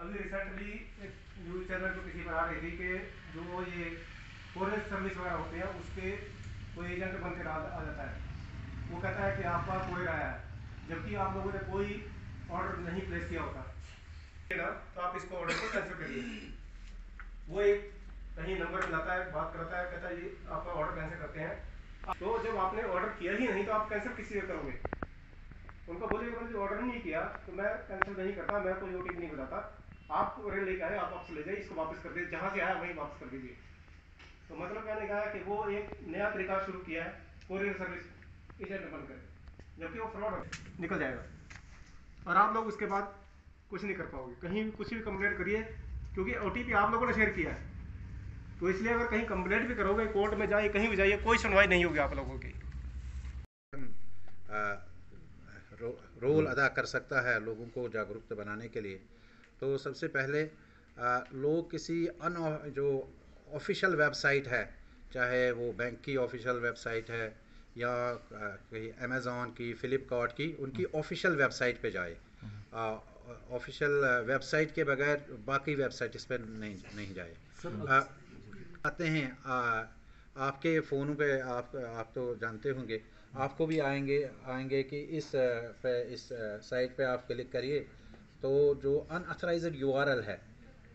अभी रिसेंटली एक news channel पे किसी पर आ रही थी कि जो ये फॉरेस्ट सर्विस वगैरह होते हैं उसके कोई एजेंट बनकर आ, आ जाता है। वो कहता है कि आपका कोई आया है जबकि आप लोगों ने कोई ऑर्डर नहीं प्लेस किया होता। ना? तो आप इसको ऑर्डर को कैंसिल करिए वो एक कहीं नंबर लाता है बात करता है कहता है ये आपका ऑर्डर कैंसिल करते हैं। तो जब आपने ऑर्डर किया ही नहीं तो आप कैंसिल किसी से करोगे? उनका बोलिए मैंने ऑर्डर नहीं किया तो मैं कैंसिल नहीं करता मैं कोई ओटीपी नहीं बताता आप रेल लेके आए, आप वापस ले जाइए, इसको वापस कर दीजिए, जहाँ से आया वहीं वापस कर दीजिए। तो मतलब मैंने कहा कि वो एक नया तरीका शुरू किया है कोरियर सर्विस एजेंट बनकर जबकि वो फ्रॉड निकल जाएगा। और आप लोग उसके बाद कुछ नहीं कर पाओगे। कहीं भी कुछ भी कंप्लेंट करिए, क्योंकि ओटीपी आप लोगों ने शेयर किया है। तो इसलिए अगर कहीं कंप्लेंट भी करोगे कोर्ट में जाइए, कहीं भी जाइए, कोई सुनवाई नहीं होगी आप लोगों की। रोल अदा कर सकता है लोगों को जागरूक बनाने के लिए। तो सबसे पहले लोग किसी अन जो ऑफिशियल वेबसाइट है चाहे वो बैंक की ऑफिशियल वेबसाइट है या कहीं अमेज़ोन की फ़्लिपकार्ट की उनकी ऑफिशियल वेबसाइट पे जाए। ऑफिशियल वेबसाइट के बगैर बाकी वेबसाइट इस पर नहीं नहीं जाए। आते हैं आ, आपके फ़ोनों पे आप आप तो जानते होंगे। आपको भी आएँगे आएँगे कि इस पे इस साइट पे आप क्लिक करिए तो जो अनऑथराइज्ड यूआरएल है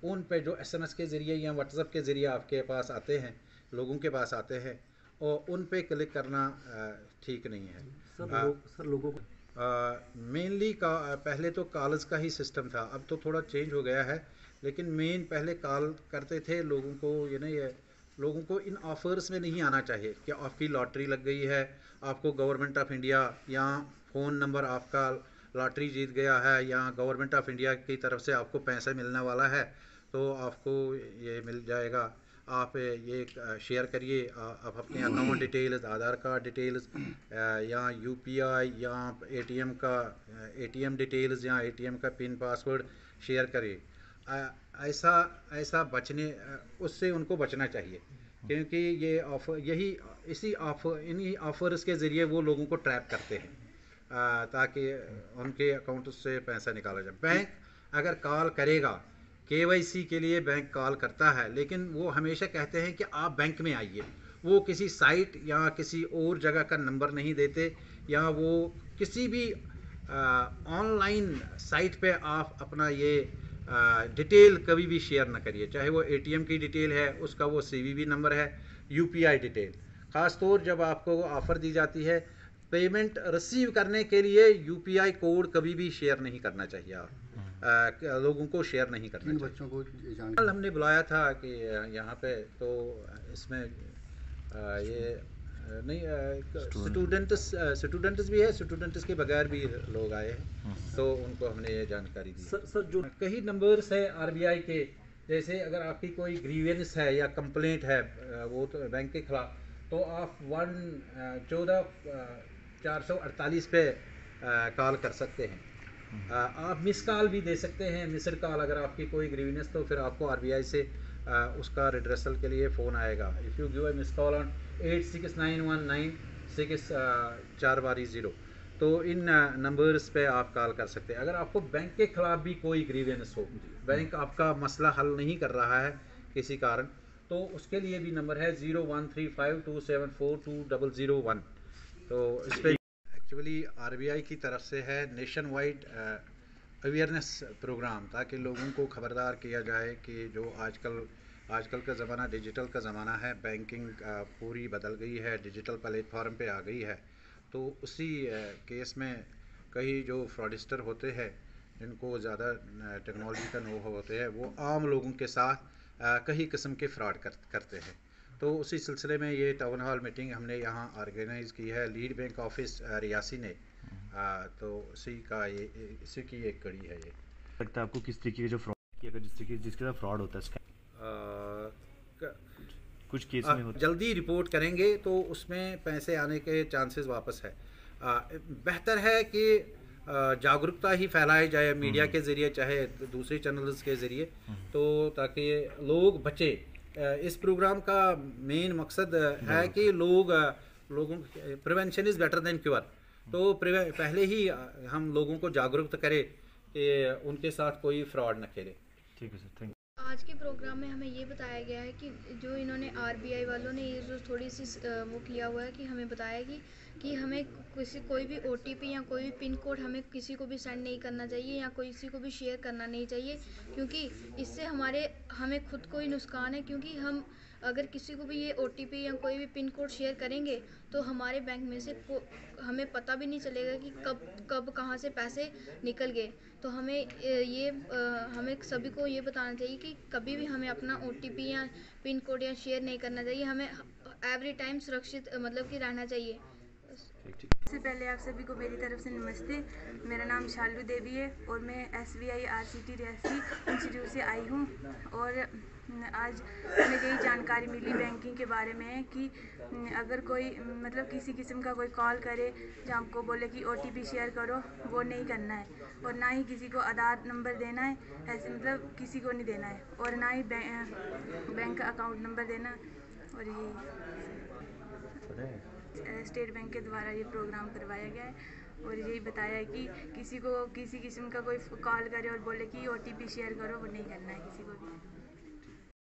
उन पे जो एसएमएस के ज़रिए या व्हाट्सएप के ज़रिए आपके पास आते हैं लोगों के पास आते हैं और उन पे क्लिक करना ठीक नहीं है। सर, लोग, सर लोगों को मेनली का पहले तो कॉल्स का ही सिस्टम था अब तो थोड़ा चेंज हो गया है लेकिन मेन पहले कॉल करते थे लोगों को ये नहीं है लोगों को इन ऑफर्स में नहीं आना चाहिए कि आपकी लॉटरी लग गई है आपको गवर्नमेंट ऑफ़ इंडिया या फ़ोन नंबर आपका लॉटरी जीत गया है या गवर्नमेंट ऑफ़ इंडिया की तरफ़ से आपको पैसा मिलने वाला है तो आपको ये मिल जाएगा। आप ये शेयर करिए आप अपने account details Aadhaar card details या यूपीआई या एटीएम का एटीएम डिटेल्स या एटीएम का पिन पासवर्ड शेयर करिए। ऐसा ऐसा बचने उससे उनको बचना चाहिए, क्योंकि ये ऑफ़र यही, इसी ऑफ़र इन्हीं ऑफर्स के ज़रिए वो लोगों को ट्रैप करते हैं। ताकि उनके अकाउंट से पैसा निकाला जाए। बैंक अगर कॉल करेगा के के लिए बैंक कॉल करता है, लेकिन वो हमेशा कहते हैं कि आप बैंक में आइए। वो किसी साइट या किसी और जगह का नंबर नहीं देते, या वो किसी भी ऑनलाइन साइट पे आप अपना ये डिटेल कभी भी शेयर ना करिए। चाहे वो एटीएम की डिटेल है, उसका वो सीवीवी नंबर है, यूपीआई डिटेल। ख़ास तौर जब आपको ऑफ़र दी जाती है पेमेंट रिसीव करने के लिए यूपीआई कोड कभी भी शेयर नहीं करना चाहिए। आप आ, लोगों को शेयर नहीं करना चाहिए। बच्चों को कल हमने बुलाया था कि यहाँ पे तो इसमें आ, ये नहीं स्टूडेंट्स स्टूडेंट्स भी है स्टूडेंट्स के बगैर भी लोग आए हैं। हम्म। तो उनको हमने ये जानकारी दी। सर सर जो कई नंबर्स है आरबीआई के। जैसे अगर आपकी कोई ग्रीवेंस है या कंप्लेंट है वो तो बैंक के खिलाफ तो आप वन चौदह चार सौ अड़तालीस पे कॉल कर सकते हैं। आप मिस कॉल भी दे सकते हैं। मिसड कॉल अगर आपकी कोई ग्रीवेंस तो फिर आपको आरबीआई से उसका रिड्रेसल के लिए फ़ोन आएगा। If you give a miss call on eight six nine one nine six चार बारी ज़ीरो तो इन नंबर्स पे आप कॉल कर सकते हैं। अगर आपको बैंक के ख़िलाफ़ भी कोई ग्रीवेंस हो बैंक आपका मसला हल नहीं कर रहा है किसी कारण तो उसके लिए भी नंबर है zero one three five two seven four two double zero one तो इस पर एक्चुअली आरबीआई की तरफ़ से है नेशन वाइड अवेयरनेस प्रोग्राम ताकि लोगों को ख़बरदार किया जाए कि जो आजकल आजकल का ज़माना डिजिटल का ज़माना है बैंकिंग पूरी बदल गई है डिजिटल प्लेटफॉर्म पे आ गई है। तो उसी केस में कई जो फ्रॉडिस्टर होते हैं जिनको ज़्यादा टेक्नोलॉजी का नो होते हैं वो आम लोगों के साथ कई किस्म के फ्रॉड कर, करते हैं। तो उसी सिलसिले में ये टाउन हॉल मीटिंग हमने यहाँ ऑर्गेनाइज़ की है। लीड बैंक ऑफ़िस रियासी ने। आ, तो उसी का ये इसी की एक कड़ी है ये। लगता है आपको किस तरीके के जो फ्रॉड किया जिस तरीके जिसके साथ फ्रॉड होता है कुछ केस में होता जल्दी रिपोर्ट करेंगे तो उसमें पैसे आने के चांसेस वापस है। बेहतर है कि जागरूकता ही फैलाई जाए मीडिया हम्म। के ज़रिए चाहे दूसरे चैनल्स के ज़रिए हम्म। तो ताकि लोग बचे। इस प्रोग्राम का मेन मकसद है कि लोग लोगों prevention is better than cure. तो पहले ही हम लोगों को जागरूक करें कि उनके साथ कोई फ्रॉड न खेले। ठीक है सर थैंक प्रोग्राम में हमें ये बताया गया है कि जो इन्होंने आरबीआई वालों ने ये जो थोड़ी सी वो किया हुआ है कि हमें बताया कि कि हमें किसी, कोई भी ओटीपी या कोई भी पिन कोड हमें किसी को भी सेंड नहीं करना चाहिए या कोई किसी को भी शेयर करना नहीं चाहिए, क्योंकि इससे हमारे, हमें खुद को ही नुकसान है, क्योंकि हम अगर किसी को भी ये ओटीपी या कोई भी पिन कोड शेयर करेंगे तो हमारे बैंक में से को हमें पता भी नहीं चलेगा कि कब कब, कहाँ से पैसे निकल गए। तो हमें ये हमें सभी को ये बताना चाहिए कि कभी भी हमें अपना ओटीपी या पिन कोड या शेयर नहीं करना चाहिए। हमें एवरी टाइम सुरक्षित मतलब कि रहना चाहिए। सबसे पहले आप सभी को मेरी तरफ़ से नमस्ते। मेरा नाम शालू देवी है और मैं S B I R C T Reasi institute से आई हूँ। और आज हमें यही जानकारी मिली बैंकिंग के बारे में कि अगर कोई मतलब किसी किस्म का कोई कॉल करे, जो आपको बोले कि ओटीपी शेयर करो, वो नहीं करना है। और ना ही किसी को आधार नंबर देना है, ऐसे मतलब किसी को नहीं देना है। और ना ही बैंक अकाउंट नंबर देना और यही। स्टेट बैंक के द्वारा ये प्रोग्राम करवाया गया है और यही बताया कि किसी को, किसी किस्म का कोई कॉल करे और बोले कि ओटीपी शेयर करो, वो नहीं करना है किसी को भी।